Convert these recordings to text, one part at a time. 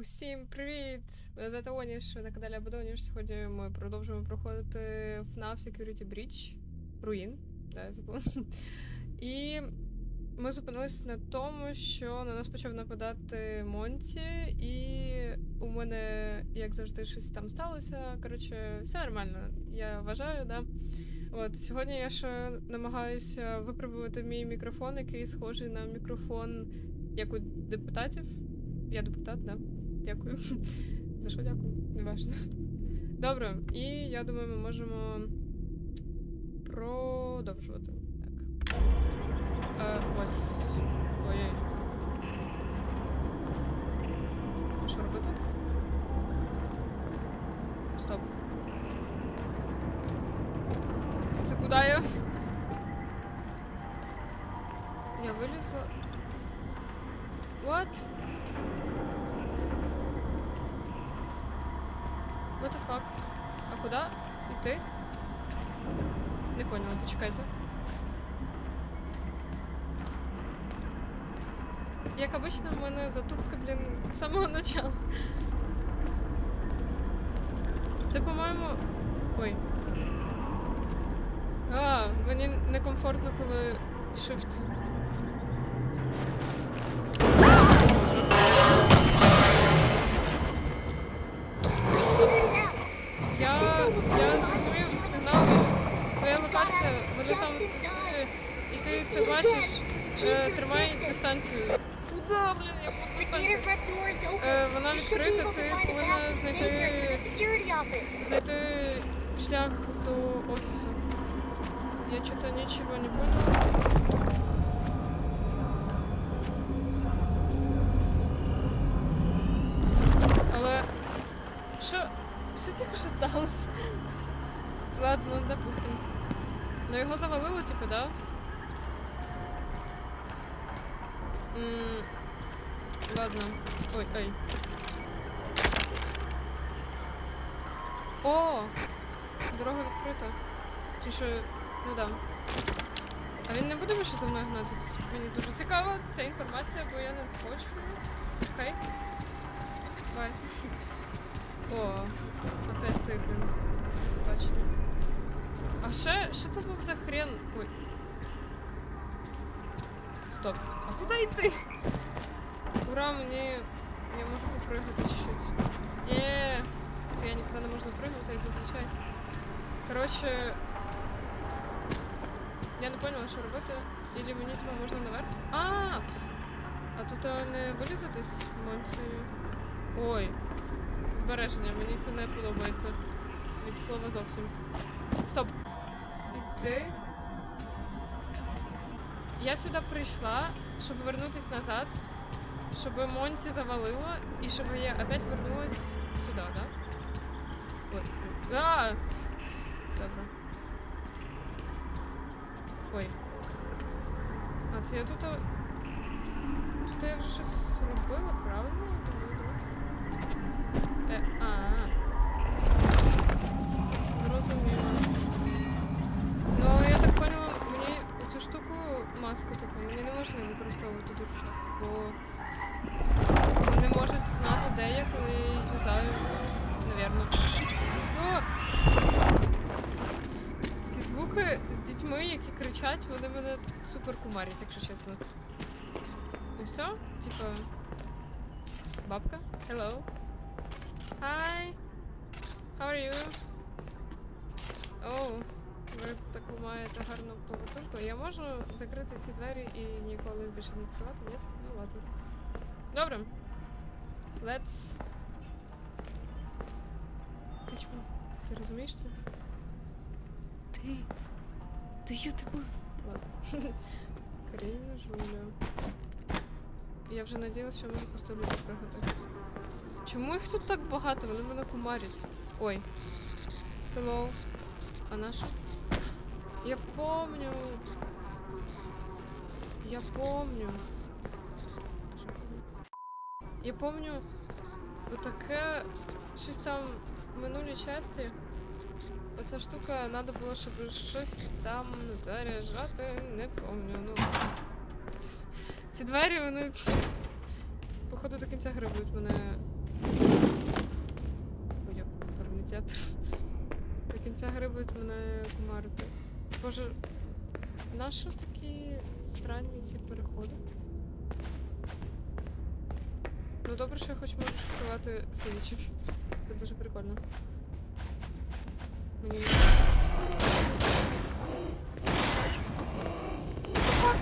Усім привіт! Мене звати Оніш, ви на каналі Абадоніш. Сьогодні ми продовжуємо проходити FNAF Security Breach Руїн. Да, я забула. І ми зупинилися на тому, що на нас почав нападати Монті, і у мене, як завжди, щось там сталося. Коротше, все нормально, я вважаю, да. От сьогодні я ще намагаюся випробувати мій мікрофон, який схожий на мікрофон як у депутатів. Я депутат, да. Дякую. За що дякую? Неважно. Добре, і я думаю, ми можемо продовжувати. Так. Е, ось. Ой-ой. Що робити? Стоп. Це куди я? Я вилізла. What? What the fuck? А куди йти? Не поняла, почекайте. Як обично, в мене затупка, блін, з самого начала. Це, по-моєму. Ой. А, мені некомфортно, коли shift. Твоя вони там підходили, і ти це бачиш. Е, тримай дистанцію. Куда, блін, я буду дистанцію. Вона відкрита, ти повинна знайти зайти шлях до офісу. Я что-то ничего не поняла. Але що? Що тільки що сталося? Ладно, допустим. Ну його завалило, типу, да? М, Ладно. Ой, ой. О! Дорога відкрита. Чи що, ну да. А він не буде більше за мною гнатись? Мені дуже цікава ця інформація, бо я не хочу. Окей. Бай. О, опять ти, блін. Бачите. А ще, що це був за хрен? Ой. Стоп. А куди йти? Ура, мені. Я можу попригати чуть-чуть. Є. Я нікуди не можу запригнути, як зазвичай. Коротше. Я не поняла, що робити. Ілі мені типа можна наверх? А! пф. А тут а, не вилізати з Монті. Ой. Збереження, мені це не подобається. Від слова зовсім. Стоп. Іди. Я сюди прийшла, щоб вернутись назад, щоб Монті завалило, і щоб я опять вернулась сюди, да? Ой. А! Добре. Ой. А це я тут. Тут я вже щось робила, правильно? Маску, типу, мені не можна використовувати дуже часто, бо вони можуть знати, де я, коли юзаю, навірно. О! Ці звуки з дітьми, які кричать, вони мене супер кумарять, якщо чесно. І все? Типа. Бабка? Hello. Hi. How are you? Оу, ви таку маєте гарну поведінку. Я можу закрити ці двері і ніколи більше не відкривати, ні? Ну ладно. Добре. Let's. Ти чому? Ти розумієш це? Ти. Ти ютубер. Ладно. Каріна Жуля. Я вже надіялася, що я можу просто люди. Чому їх тут так багато? Вони мене кумарять. Ой. Hello. А наша? Я помню. Я помню. Я помню отаке щось там в минулій часті. Оця штука треба було, щоб щось там заряджати. Не помню. Ну. Ці двері, вони. Походу до кінця гри будуть мене Ой, як паралізатор. До кінця гри будуть мене кумарити. Боже, наші такі странні ці переходи? Ну добре, що я хоч можу шифтувати сидячи. Це дуже прикольно. Мені. Фак!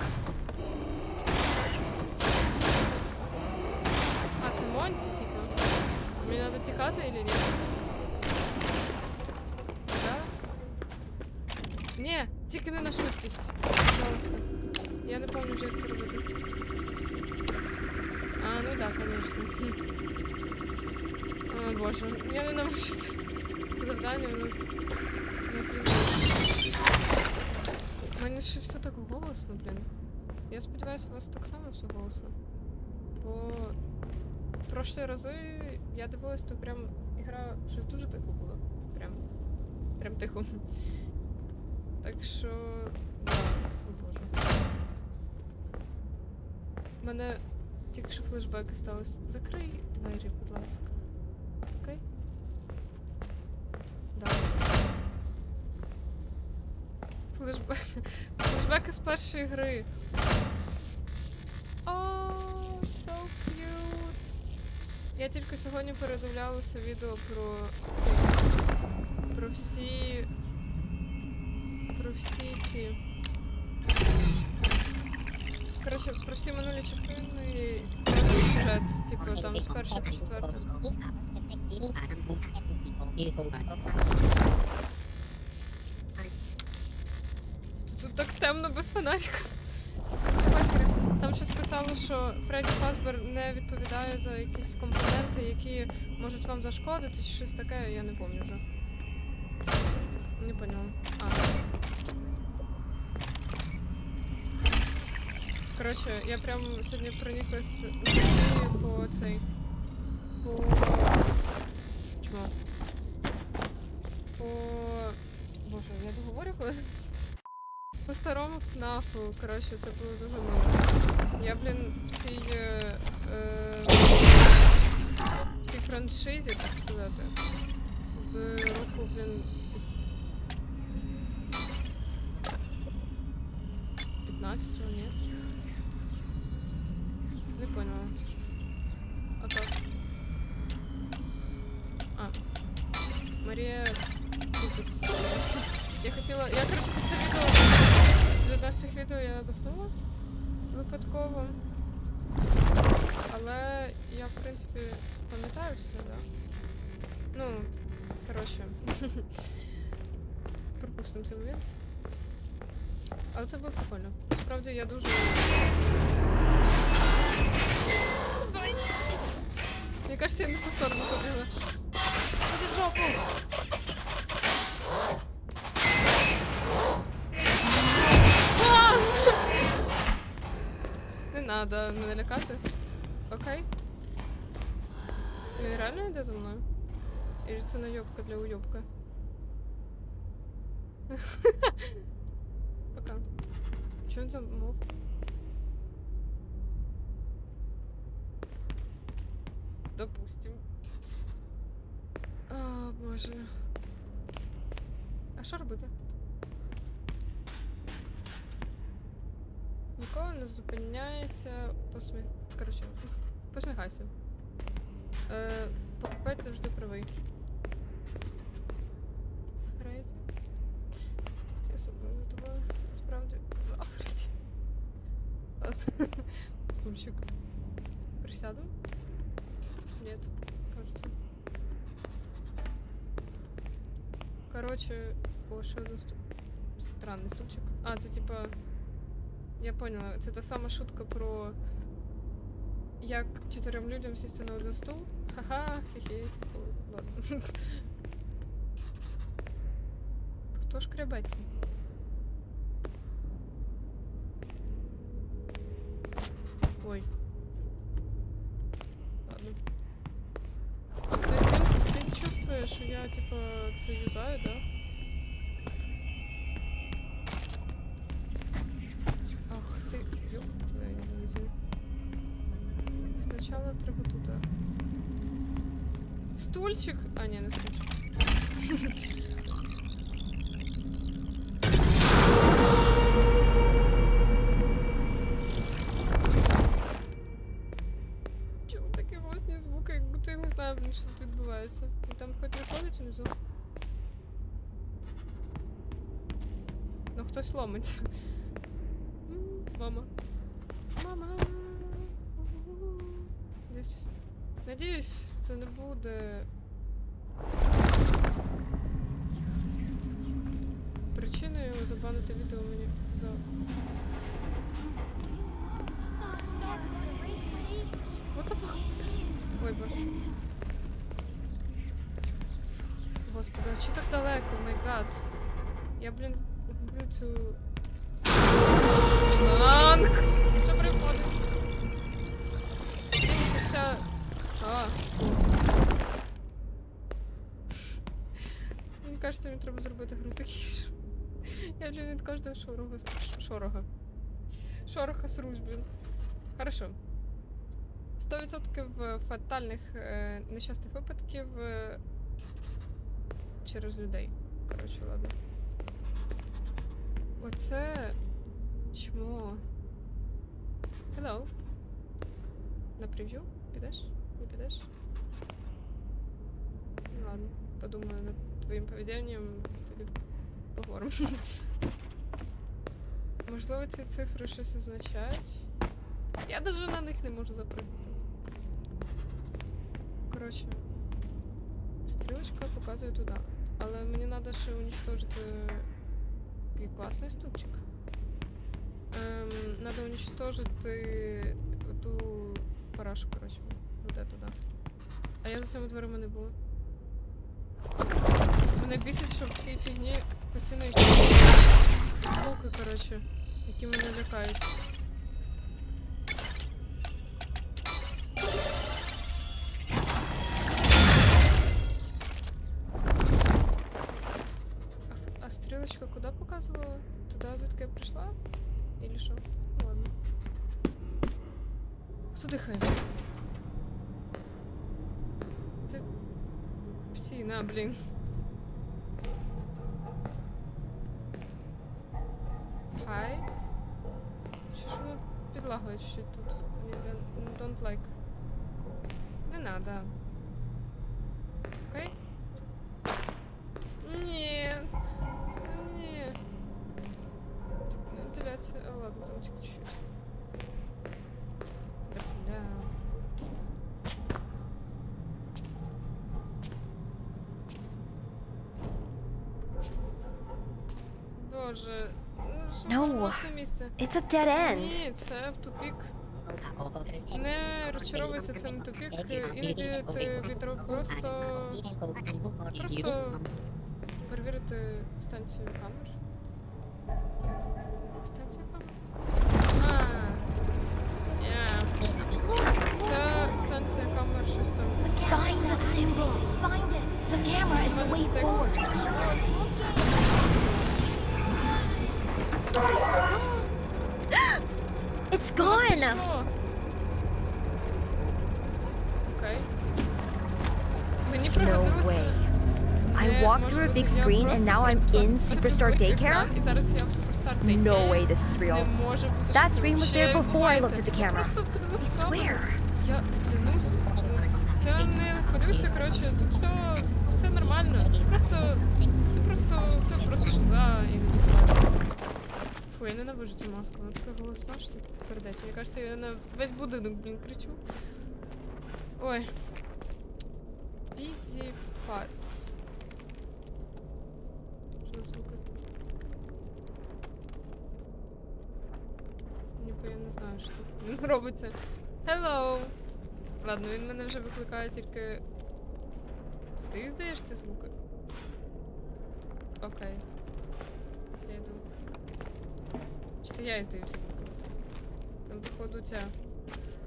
А, це Монті, типа. Мені надо тікати или ні? Да? Ні, тільки не на швидкість. Пожалуйста. Я не пам'ятаю вже, як це робити. А, ну да, конечно. О, боже, я ненавижу це завдання, воно не. У мене ще все так голосно, блін. Я сподіваюся, у вас так само все голосно. Бо прошлі рази я дивилась, то прям ігра щось дуже тихо було. Прям. Прям тихо. Так що. Да, о боже. У мене тільки що флешбеки сталося. Закрий двері, будь ласка. Окей? Да. Флешбек. Флешбеки з першої гри. О, so. Я тільки сьогодні передивлялася відео про цей. Про всі. Про всі ці. Коротше, про всі минулі частини і сюжет, типу там з першої по четверту. Тут, так темно без фонарика. Там щось писало, що Фредді Фазбер не відповідає за якісь компоненти, які можуть вам зашкодити, чи щось таке, я не пам'ятаю вже. Не поняла. А. Коротше, я прям сьогодні прониклась по цей. По. Чому? По. Боже, я договорю коли. По старому ФНАФу, коротше, це було дуже мило. Я, блін, в цій. Е, е, в цій франшизі, так сказати. З року, блін. 15-го, ні? Не поняла. А как? А. Марія Купець. Я хотіла. Я, коротше, під це відео. Від одного з цих відео я заснула випадково. Але я, в принципі, пам'ятаю все, да? Ну, коротше. Пропустимо цей момент. Але це було прикольно. Насправді я дуже. Мені кажется, я не в ту сторону побігла. Ходи в жопу! А! Не надо мене лякати. Окей. Він реально йде за мною? Или це найобка для уйобка? Пока. Чого він замовк? Допустим. А, боже. А що робити? Ніколи не зупиняйся, посміх. Коротше, посміхайся. Е, покупець завжди правий. Фредді. Я сумую за тобою. Насправді. Фредді. Стульчик. Присяду? Нет, кажется. Короче, о, ще один стул. Странний стульчик. А, це типа. Я поняла, це та сама шутка про. Як чотирьом людям сісти на один стул. Ха-ха, хі-хі. Ой, Ладно. Хто ж кребеться? Ой. Що я, типа, це юзаю, да? Хтось ломиться. М, Мама. Мама. Десь. Надіюсь, це не буде. Причиною забанити відео мені за. What? Ой, боже. Господи, а чи так далеко? My God. Я, блін, люблю цю. Шланг! Що приходить? Це ж. А. Мені кажется, мені треба зробити гру такіше. Я вже від кожного шороха. Шороха. Шороха срусь, блін. Хорошо. 100% фатальних е, нещасних випадків е, через людей. Коротше, ладно. Оце. Чмо. Hello. На прев'ю? Підеш? Не підеш? Ну, Ладно, подумаю над твоїм поведінням, тоді поговоримо. Можливо, ці цифри щось означають. Я навіть на них не можу запрыгнути. Коротше, стрілочка показує туди. Але мені треба ще уничтожити який класний стульчик. Ем, надо уничтожити ту парашу, коротше. Вот эту, да. А я за цими дверима не була. Мене бісить, що в цій фігні постійно якісь звуки, коротше, які мене лякають. а стрілочка куди показувала? Туди, звідки я прийшла? Или що? Ну, Ладно. Хто дихає? Ти... Псіна, блін. Хай. Що ж воно підлагує чуть тут? Ні, don't- Don't like. Не надо. No. за класне місце. It's a dead end. Ні, це тупік. Не розчаровуйся, це не тупік. Іноді ти відро просто. Просто перевірити станцію камер. It's Воно gone. пішло. Окей. Мені No пригодилося. way. I Не, walked може through a бути, big я screen and просто now I'm переписала- in переписала Superstar екран, Daycare? І зараз я в Superstar Daycare. No way this is Не real. може бути, That що це screen was вообще there before I looked відбувається. at the Я camera. Просто подивилась камеру. Swear. Я клянусь. Ти не хвилюйся, коротше, тут все, все нормально. Ти просто. Ти просто. Ти просто шиза і. Фу, я ненавижу цю маску, вона така голосна, що це передеться. Мені кажеться, я на весь будинок, блін, кричу. Ой. Fuzz. Що за звуки? Ніби я не знаю, що тут блін, робиться. Hello! Ладно, він мене вже викликає тільки. Ти здаєш ці звуки? Окей. Я йду. Чи це я іздаю ці звуки? Там, походу, ця.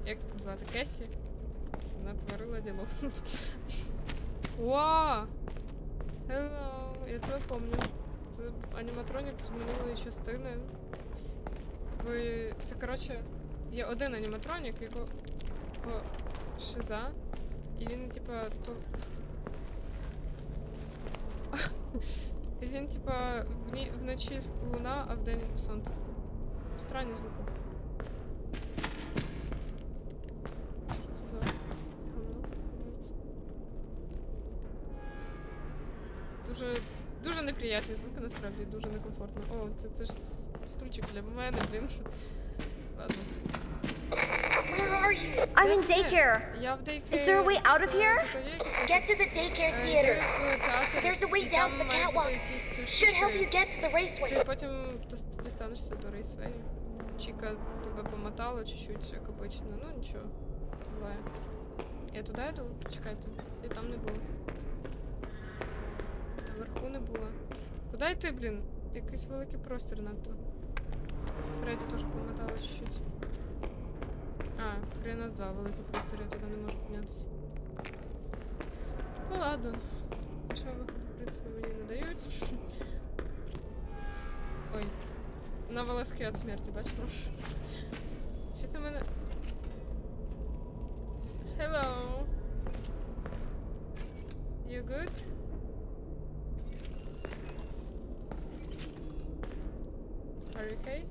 Як звати? Кесі? Вона творила діло. Вау! Hello! Я тебе помню. Це аніматронік з минулої частини. Ви. Це коротше. Є один аніматронік, якого Шиза. І він, типа, то він, типа, вночі луна, а вдень сонце. Странні звуки. Що це за гамно? Дуже, дуже неприємні звуки, насправді, дуже некомфортно. О, це, це ж с- скручик для мене, блін. Ладно. Are you? I'm in daycare. Я в дейкері. Is there a way out of here? Get to the daycare Е, theater. There's a way down to the має catwalks. Should help you get to the raceway. Ти потім дістанешся до рейсвею. Чіка тебе помотала чуть-чуть, як обично. Ну нічого, буває. Я туди йду? Чекайте, я там не була. Наверху не була. Куди йти, блін? Якийсь великий простір надто. Фредді теж помотала чуть-чуть. А, Фрі нас два великий простір, я туди не можу піднятися. Ну ладно. Іншого виходу, в принципі, мені не дають. Ой. На волоски від смерті, бачила? Щось на мене. Hello. You good? Are you okay,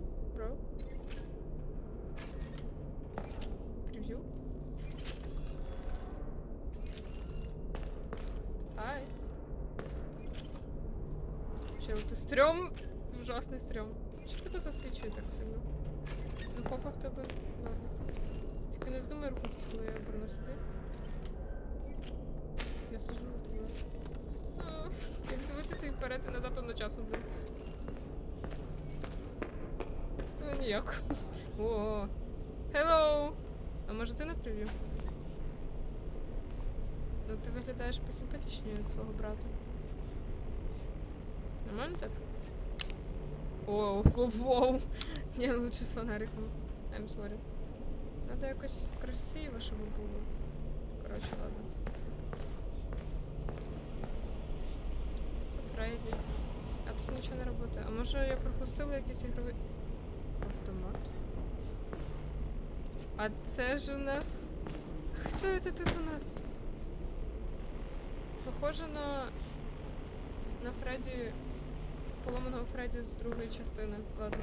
Стрьом. Ужасний стрьом. Чого тебе засвічує так сильно? Ну, попа в тебе норм. Тільки не вздумай рухатись, коли я оберну собі. Я слежу за тобою. Як дивитися і вперед і назад одночасно, блін. Ну, ніяк. О. Hello! А може ти на прев'ю? Ну, ти виглядаєш посимпатичніше свого брата. Нормально так? Оу, воу, воу. Не, лучше з фонариком. I'm sorry. Надо якось красиво, щоб було. Коротше, ладно. Це Фрейді. А тут нічого не працює. А може я пропустила якийсь ігровий автомат? А це ж у нас. Хто це тут у нас? Похоже на. на Фредді. Поломаного Фредді з другої частини. Ладно.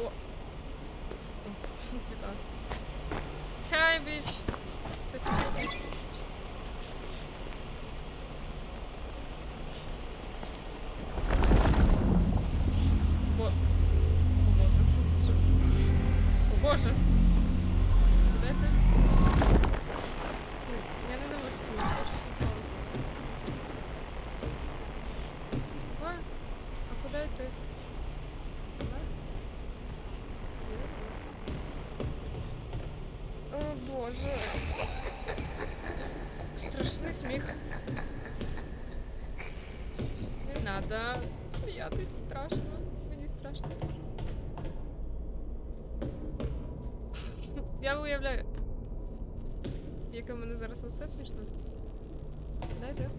О! О, не слітався. Хай, біч! Яке в мене зараз лице смішне. Куди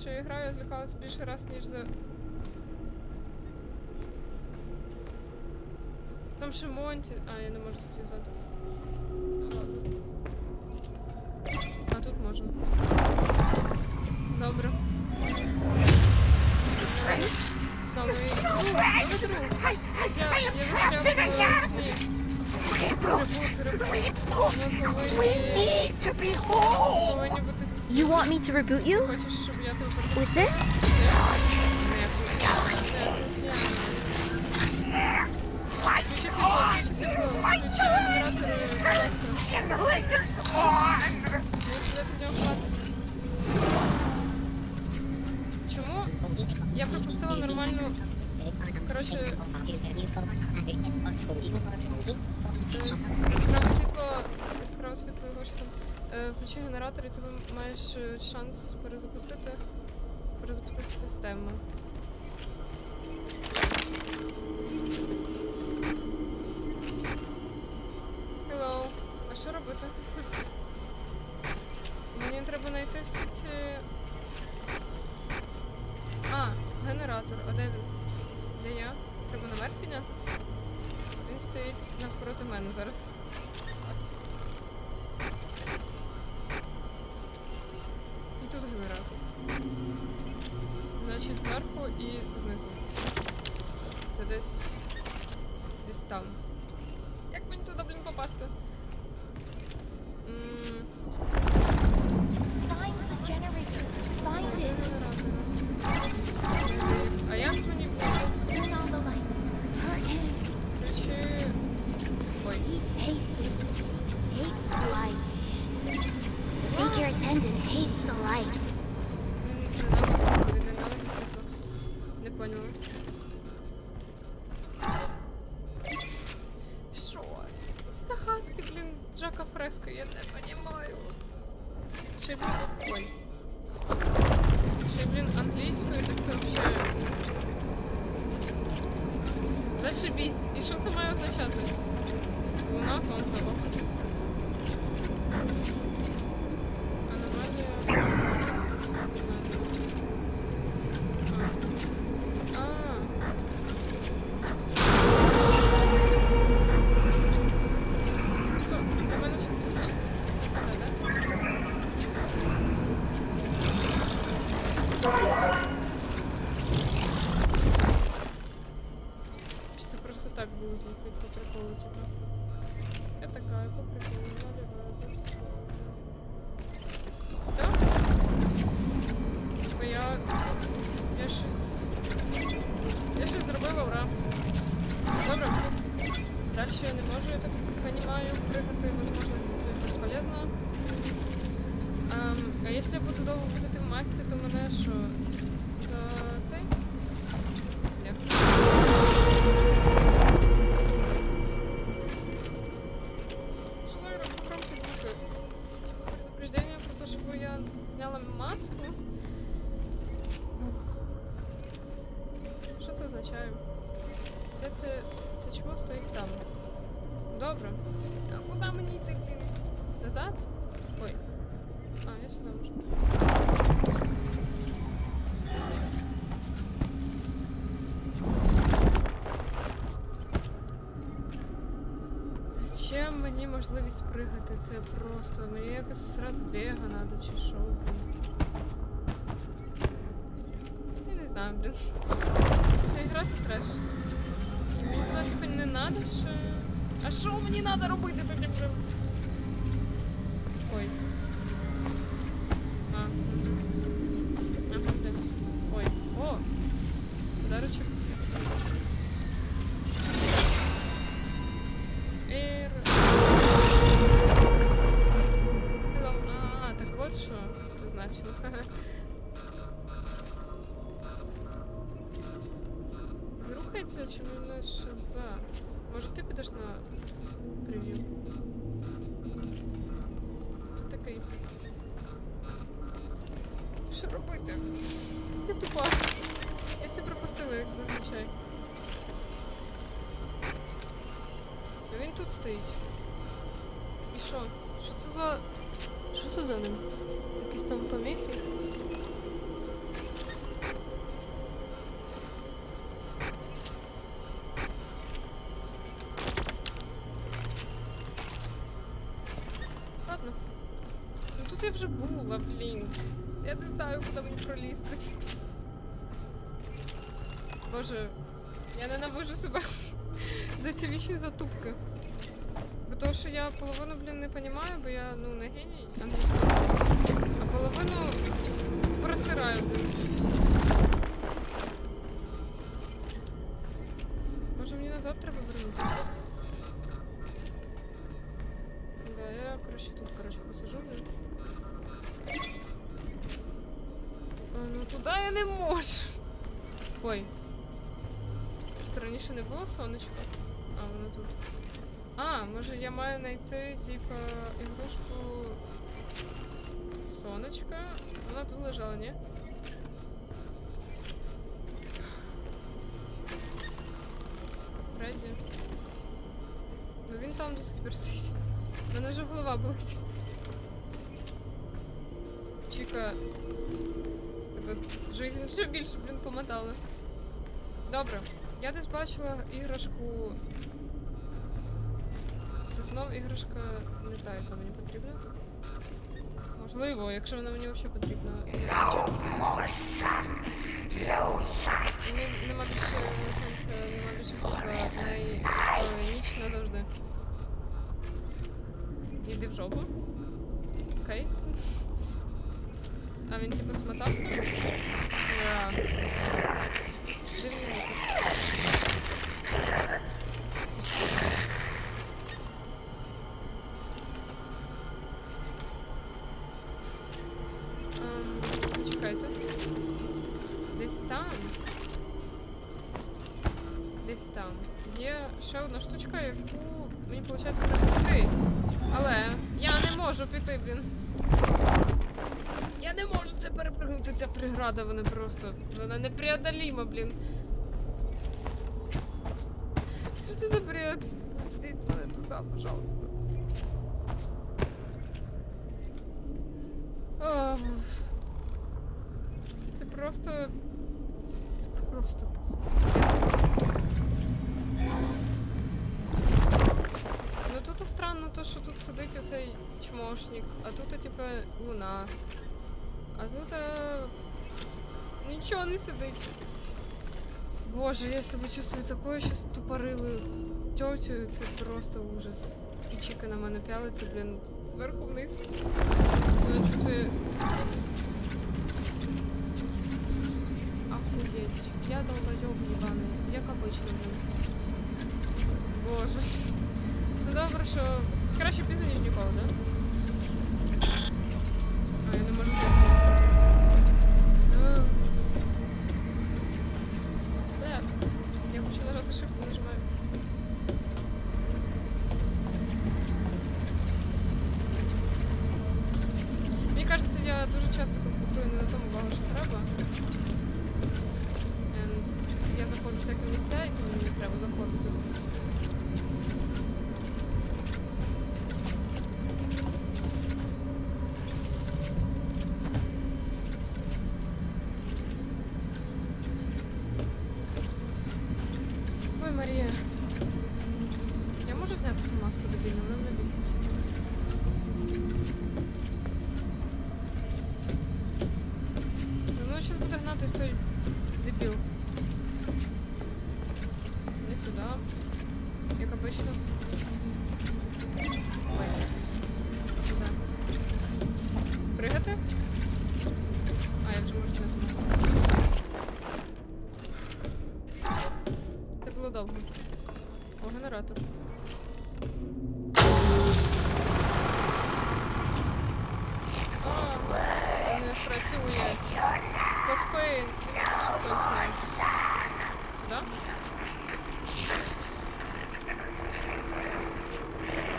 що я граю, я злякалася більше раз, ніж за. Там ще Монті. А, я не можу тут. Ну ладно. А тут можна. Добре. Новий новий друг. Я, я застряв в сні. Ребут, ребут. Ми повинні, повинні бути ці. You want me to reboot you? Хочеш, Усе? Включи світло, включи світло, включи генератор. Чому? Я пропустила нормальну... Короче, Яскраве світло... Яскраве світло його щось там. Е, включи генератор і ти маєш е, шанс перезапустити перезапустити систему. Hello. А що робити? Мені треба знайти всі ці. А, генератор. А де він? Де я? Треба наверх піднятися? Він стоїть навпроти мене зараз. І тут генератор. Значить, зверху і знизу. Це десь. десь там. Як мені туди, блін, попасти? М, понимаю. Ще блін, ой. Ще блін, англійською, так це вообще... Зашибісь. І що це має означати? Луна, сонце, можливість пригати? Це просто. Мені якось розбіга надо чи що. Я не знаю, блін. Ця гра це треш. І мені туди типу не треба, що... А що мені треба робити тоді, блін? Куди. Боже, я ненавижу себе за ці вічні затупки. Бо того, що я половину, блін, не розумію, бо я ну не геній англійської мови, а половину просираю, блін. Може мені назад треба вернутися? А, ну туда я не можу. Ой. раніше не було сонечко? А, воно тут. А, може я маю знайти, типа, ігрушку сонечка? Вона тут лежала, ні? Фредді. Ну він там до сих пір стоїть. У мене вже голова болить. Чіка. Тебе жизнь ще більше, блін, помотала. Добре. Я десь бачила іграшку. Це знов іграшка не та, яка мені потрібна. Можливо, якщо вона мені взагалі потрібна. Мені нема більше сонця, нема більше світла, в неї ніч назавжди. Іди в жопу. Окей. А він типу смотався? Звуки. Ем, Десь там. Десь там. Є ще одна штучка, яку мені виходить треба піти. Але я не можу піти, блін. Я не можу це перепригнути, ця преграда, вона просто. Вона непреодоліма, блін. Що це за бред? Пустіть мене туди, пожалуйста. Ох. Це просто. Це просто. пиздец. Ну тут странно то, що тут сидить оцей чмошник, а тут, типа, луна. А тут е... нічого не сидить. Боже, я себе чувствую такою щас тупорилою тьотю, це просто ужас. І Чіка на мене пялиться, блін, зверху вниз. Вона чувствує. Охуеть. Я долбоёб ебаный. Як обычно, блін. Боже. Ну добре, що. Краще пізно, ніж ніколи, да? Дуже часто концентрую не на тому увагу, що треба. And я заходжу в всякі місця, які мені треба заходити. Ой, Марія. Я можу зняти цю маску дебільну, вона мене бісить. Ну, зараз буде гнатись той дебіл. Не сюди. Як обично. Ой. Сюди. Пригати? А, я вже можу зняти маску. Це було довго. О, генератор. А, це не спрацює. Поспи, більше сонця. Сюди?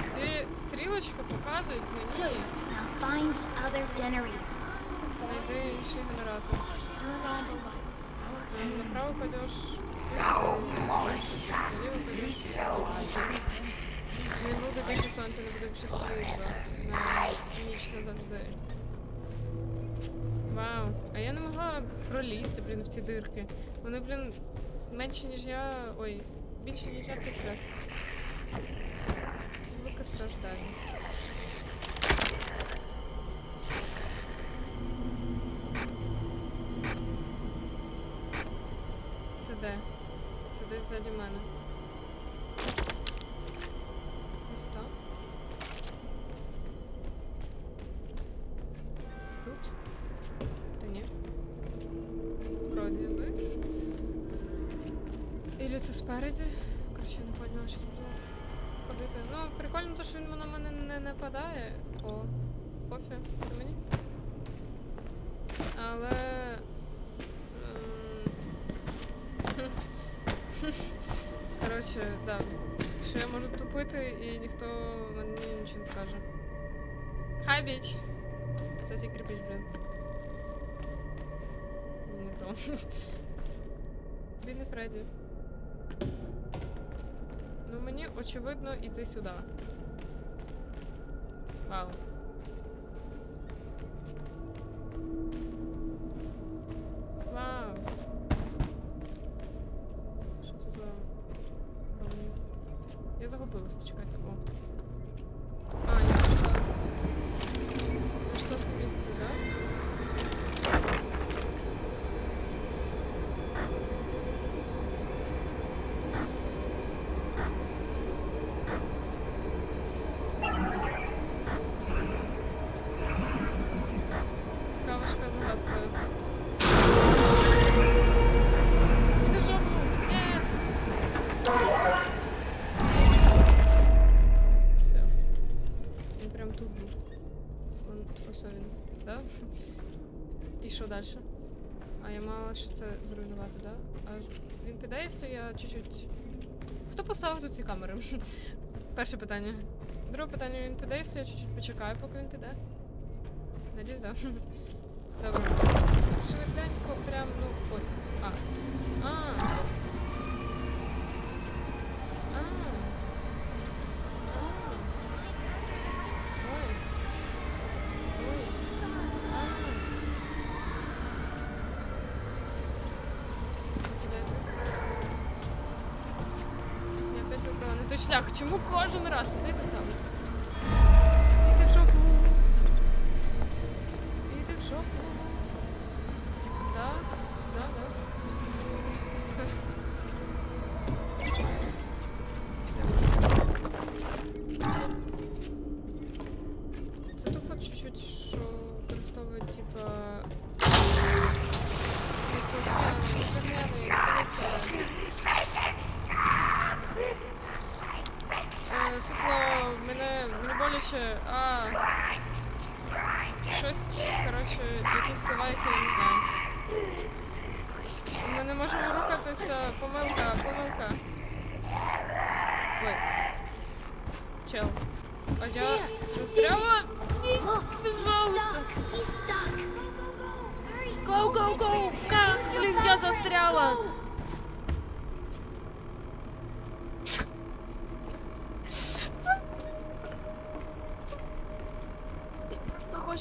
Ці стрілочки показують мені. Now find the other generator. Найди інший генератор. Ем, Направо пойдеш. Наліво пойдеш. Не буде більше сонця, не буде більше світла. На ніч назавжди. Вау. А я не могла пролізти, блін, в ці дирки. Вони, блін, менше, ніж я. Ой, більше, ніж я п'ять раз. Звуки страждання. Це де? Це десь ззаді мене. Ось там. Тут? Та ні. Вроді би. Ілі це спереді? Я не поняла, що буду ходити. Ну, прикольно, то, що він на мене не нападає. О, кофе, це мені. Але. Коротше, да. Що я можу тупити і ніхто мені нічого не скаже. Хай біч! Це сі кріпіч, блін. Не то. Бідний Фредді. Ну мені очевидно іти сюди. Вау. Я загубилась, почекайте. О. А, я знайшла. Знайшла це місце, да? Така важка загадка. Іди в жопу! Нет! Все. Він прям тут був. Он, ось він, да? І що далі? А я мала ще це зруйнувати, да? А він піде, якщо я чуть-чуть. Хто поставив тут ці камери? Перше питання. Друге питання, він піде, якщо я чуть-чуть почекаю, поки він піде. Надіюсь, да. Добре. Швиденько прям, ну. Ой. А. А. А. Ой. Ой. А. Куди йти? Я опять вибрала не той шлях. Чому кожен раз? Іди те сам. Боляче, а... Щось, коротше, якісь слова, які я не знаю. Ми не можемо рухатися, помилка, помилка. Ой. Чел. А я застряла? Ні, пожалуйста. Go, go, go! Как, блин, я застряла?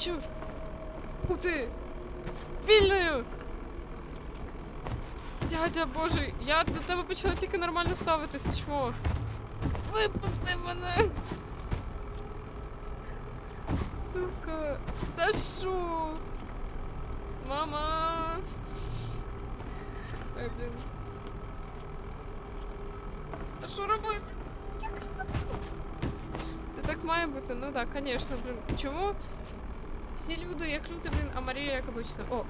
просто хочу бути вільною. Дядя Боже, я до тебе почала тільки нормально ставитися, чмо. Випусти мене. Сука, за що? Мама. Ой, блін. А що робити? Як це запустити? Це так має бути, ну так, звісно, блін. Чому всі люди, як люди, блін, а Марія як обично. О,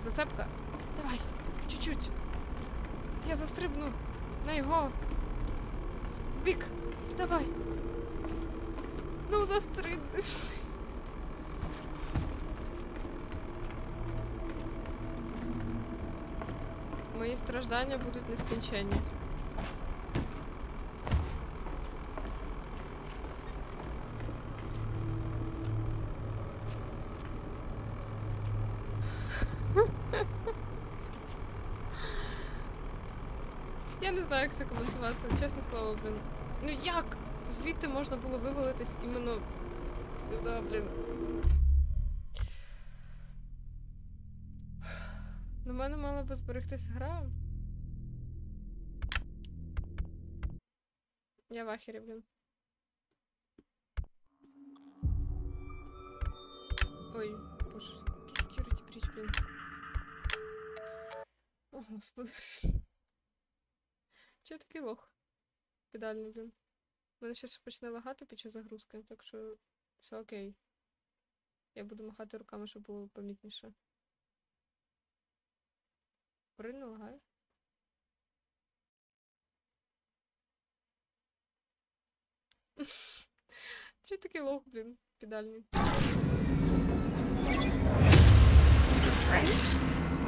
зацепка. Давай, чуть-чуть. Я застрибну на його. В бік. Давай. Ну, застрибнеш. Мої страждання будуть нескінченні. Я не знаю, як це чесне слово, блін. Ну як? Звідти можна було вивалитись іменно сюди, блін. На мене мала би зберегтись гра. Я в блін. Ой, боже, який security breach, блін. О, господи. Чи я такий лох? Педальний, блін. У мене ще почне лагати під час загрузки, так що все окей. Я буду махати руками, щоб було помітніше. Кори не лагає? Чи такий лох, блін, педальний?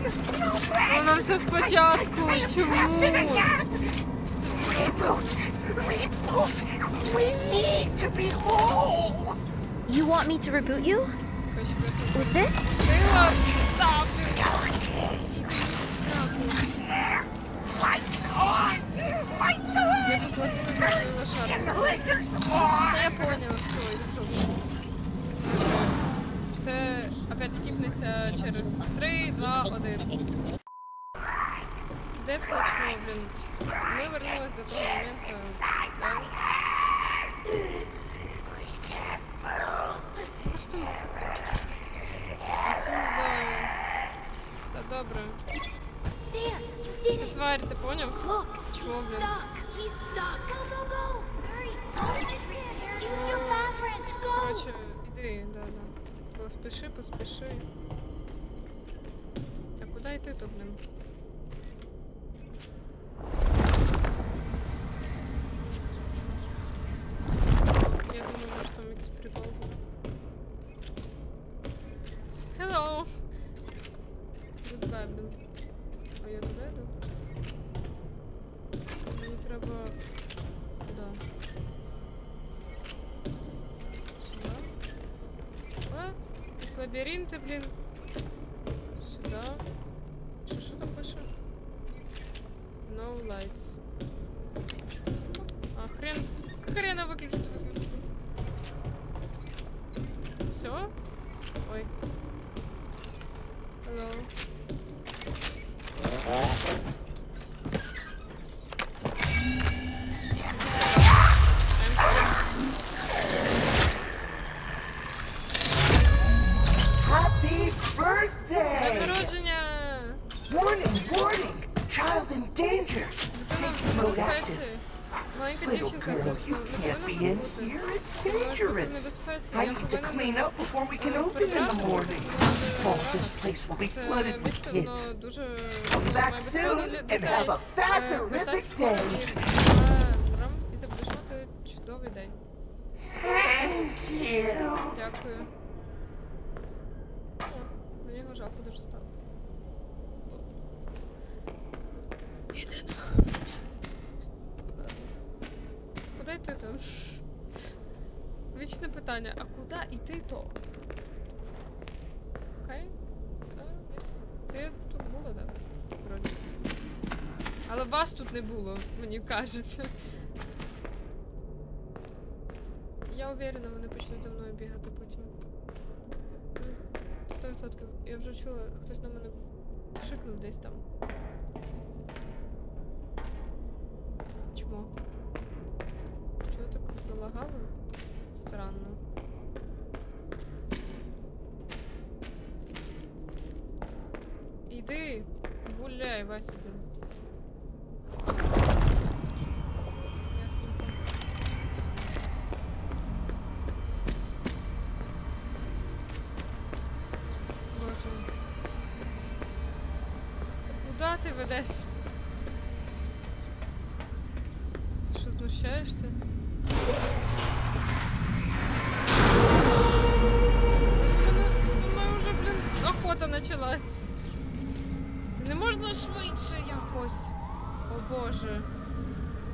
Все. Чому? You want me to reboot you? With this? Lights on! Lights on! Я понял, все, иду в жопу. Опять скіпнеться через 3, 2, 1. Де це чмо, блін? Ми вернулись до того моменту, да? Просто осуждаю. Та добре. Ти тварь, ти поняв? Чмо, блін? Короче, іди, да, да. Поспіши, поспіши. А куди йти то, блін? To clean повинна up before we can е, open in прибрати, the бо morning. це Oh, буде this ранок. place will be Це flooded with місце, воно kids. дуже Come ну, back має бути soon повно для and дітей. have a Е, fabulous вертайся скоро day. і е, і ти будеш мати чудовий день. Thank you. Дякую. О, мені його жалко дуже стало. Іди на. Куди йти то? Вічне питання, а куди йти то? Окей? Це, ні. Це тут було, да? Вроді. Але вас тут не було, мені кажеться. Я уверена, вони почнуть за мною бігати потім. Сто відсотків. Я вже чула, хтось на мене шикнув десь там. Чмо. Чого так залагало? Странно. Іди, гуляй, Вася. Куда ти ведеш? Ти що, знущаєшся? Охота. Це не можна швидше якось. О боже.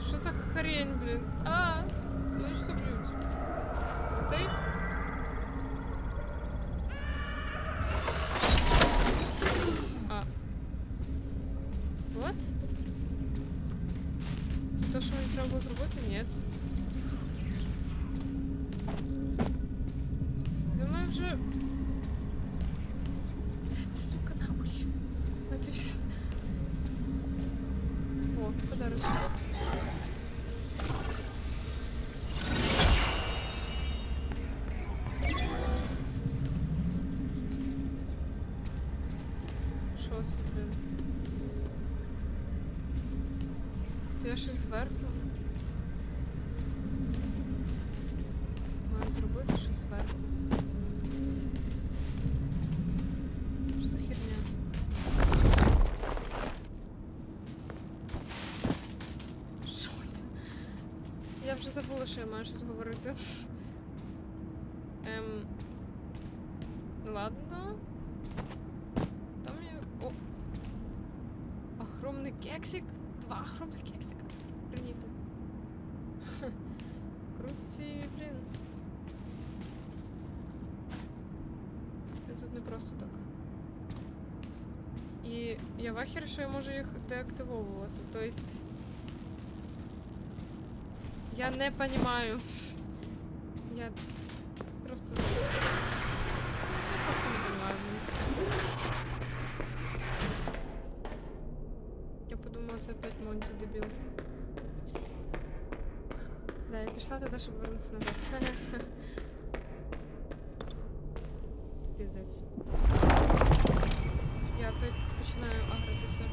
Що за хрень, блін? А, вони ж б'ють. Це ти? Я щось зверху? Маю зробити щось зверху. За херня? Що? Я вже забула, що я маю щось говорити. Ем. Ладно. Там є. О! Огромний кексик. Два огромних кексика. Приніти. Круті, блін. Не просто так. І я в ахері, що я можу їх деактивовувати. Тобто. Я не понимаю. Я просто. Я просто не понимаю. блін. Я подумала, це опять Монті дебіл. Да, я пішла тоді, щоб вернутися назад. Піздець. Я опять починаю агритися.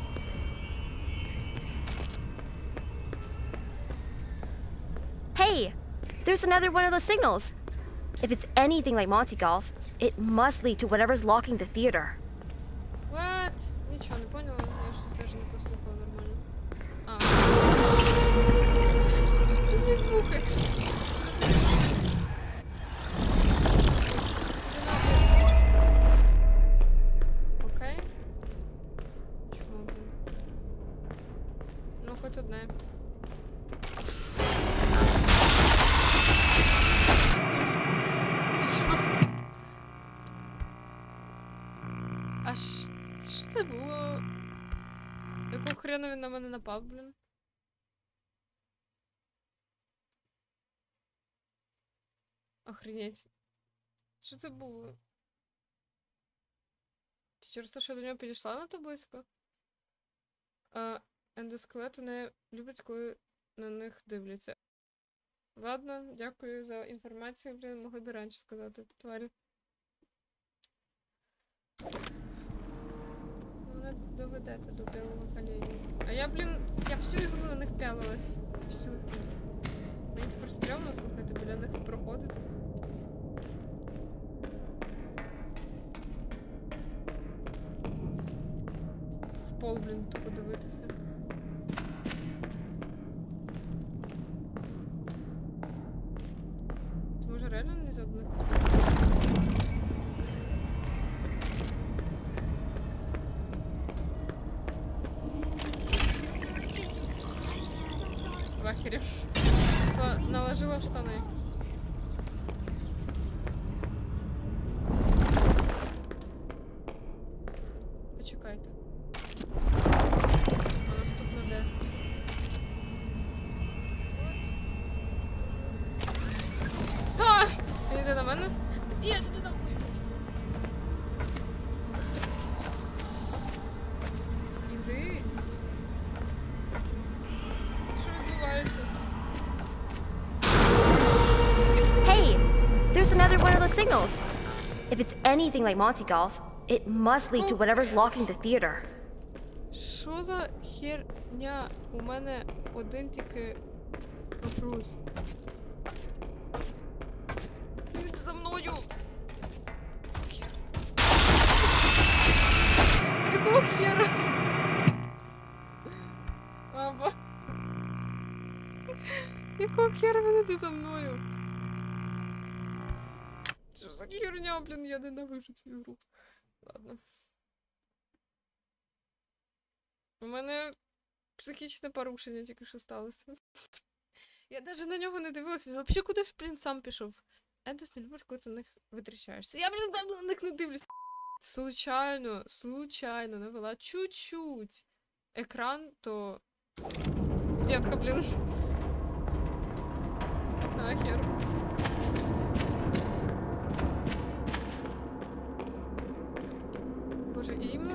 Hey, there's another one of those signals. If it's anything like Monty Golf, it must lead to whatever's locking the theater. Ці звуки. Окей. Чому, блін? Ну, хоч одне. Що? А ш- що це було? Якого хрена він на мене напав, блін? Охренеть. Що це було? Чи через те, що до нього підійшла надто близько? А, ендоскелети не люблять, коли на них дивляться. Ладно, дякую за інформацію, блін, могли б раніше сказати, тварі. Мене доведете до білого коленя. А я, блін, я всю ігру на них пялилась. Всю. Мені тепер стрьомно слухати біля них проходити. В пол, блін, тупо дивитися. Це може реально не за одних В signals. If it's anything like Monty Golf, it must lead to whatever's locking the theater. Що за херня? У мене один тільки вопрос. Він за мною. Хер. Якого хера? Аба. Якого хера він іде за мною? За херня, блін, я ненавижу цю ігру. Ладно. У мене психічне порушення тільки що сталося. Я навіть на нього не дивилась, він взагалі кудись, блін, сам пішов. Едос не любить, коли ти на них витрачаєшся. Я, блін, на них не дивлюсь. Случайно, случайно навела чуть-чуть екран, то. Детка, блін. Нахер.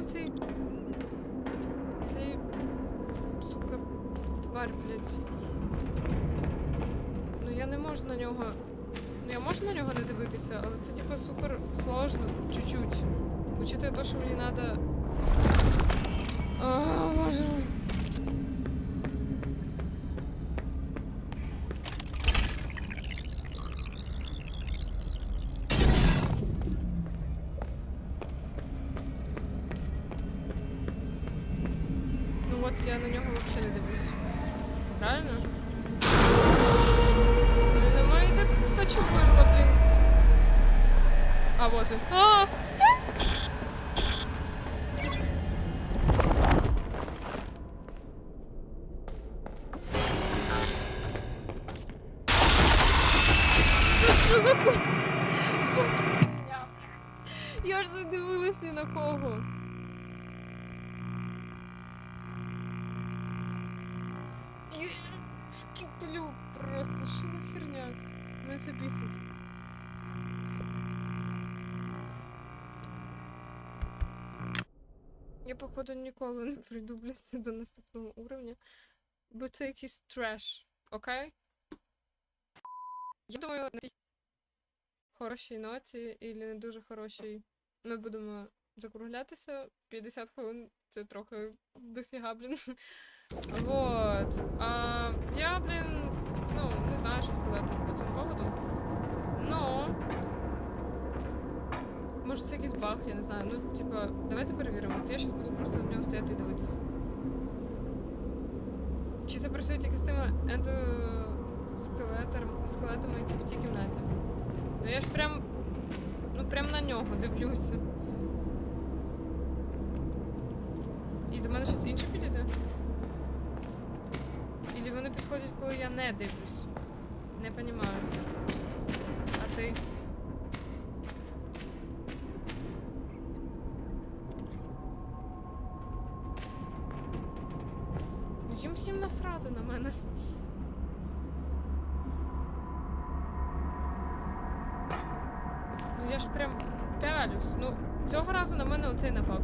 Іменно цей. Цей. Сука, тварь, блядь. Ну я не можу на нього. Ну я можу на нього не дивитися, але це типа супер сложно, чуть-чуть. Учитывая то, що мені надо. А, боже. Я на нього взагалі не дивлюсь. Правильно? Ну, на думаю, та, та чупирла, блін. А, вот він. А! Ніколи не прийду близько до наступного уровня. Бо це якийсь треш, окей? Я думаю, на цій хорошій ноті, і не дуже хорошій. Ми будемо закруглятися. 50 хвилин це трохи дофіга, блін. Вот. А, я, блін, ну, не знаю, що сказати по цьому поводу. Но. Може, це якийсь баг, я не знаю. Ну, типа, давайте перевіримо. От я зараз буду просто на нього стояти і дивитися. Чи це працює тільки з тими ендоскелетами, скелетами, які в тій кімнаті? Ну я ж прям. Ну прям на нього дивлюся. І до мене щось інше підійде? Ілі вони підходять, коли я не дивлюсь? Не понімаю. А ти? Ну, Їм всім насрати на мене. Ну я ж прям пялюсь. Ну, цього разу на мене оцей напав.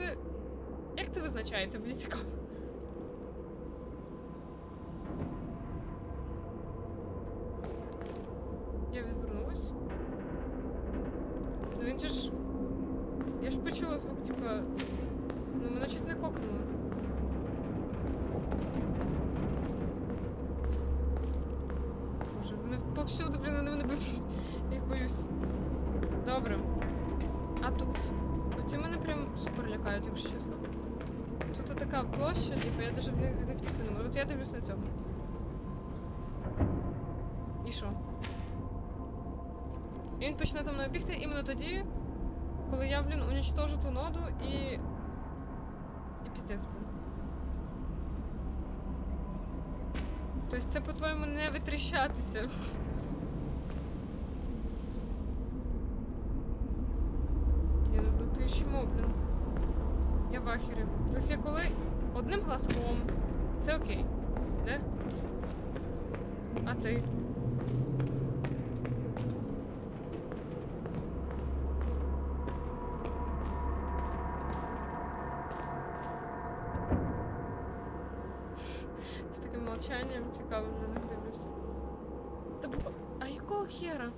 Це. Як це визначається, мені цікаво. Я відвернулась. Ну він же ж. Я ж почула звук, типа. Ну мене чуть не кокнуло. Боже, вони повсюди, блін, вони мене б'ють. Я їх боюсь. Добре. А тут? Оці мене прям супер лякають, якщо чесно. Тут така площа, типу, я навіть в них, не можу. От я дивлюсь на цього. І що? І він почне за мною бігти іменно тоді, коли я, блін, унічтожу ту ноду і. І піздець, блін. Тобто це, по-твоєму, не витріщатися. Я ну блін. Я в ахері. Тобто я коли одним глазком, це окей. Не? А ти? З таким молчанням цікавим на них дивлюся. Та бо. А якого хера?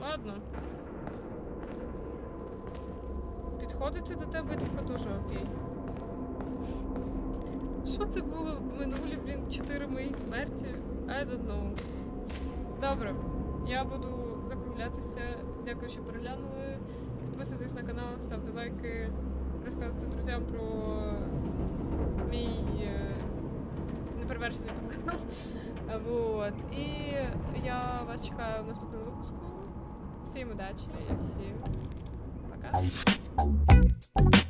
Ладно. Підходити до тебе, типа, теж окей. Що це було в минулі, блін, чотири мої смерті? I don't know. Добре, я буду закруглятися. Дякую, що переглянули. Підписуйтесь на канал, ставте лайки, розказуйте друзям про мій е, неперевершений подкаст. Вот. І я вас чекаю в наступному випуску. Всім удачі і всім пока. Thank you.